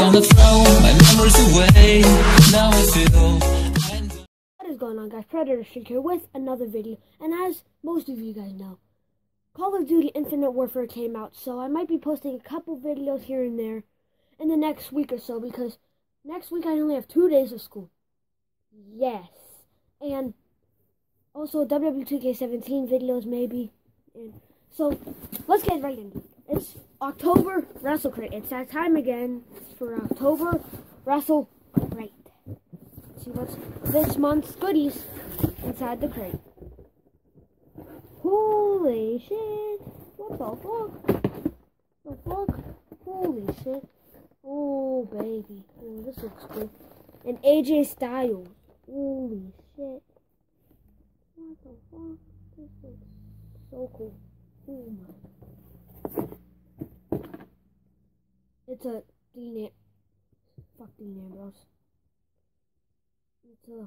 What is going on guys? Predator Streak here with another video. And as most of you guys know, Call of Duty Infinite Warfare came out. So I might be posting a couple videos here and there in the next week or so. Because next week I only have two days of school. Yes. And also WWE 2K17 videos maybe. And so let's get right into it. It's October WrestleCrate. It's that time again for October Wrestle Crate. See what's this month's goodies inside the crate. Holy shit! What the fuck? The fuck? Holy shit! Oh baby! Oh, this looks cool. And AJ Styles. Holy shit! What the fuck? This looks so cool. Oh my. It's a. Am- Fuck Dean Ambrose. It's a.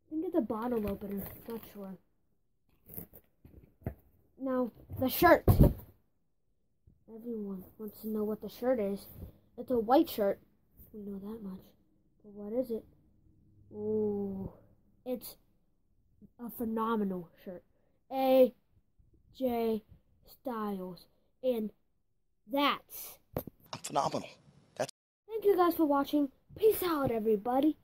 I think it's a bottle opener. Not sure. Now, the shirt. Everyone wants to know what the shirt is. It's a white shirt. We know that much. But what is it? Oh, it's a phenomenal shirt. A. J. Styles. And that's phenomenal. That's Thank you guys for watching. Peace out, everybody.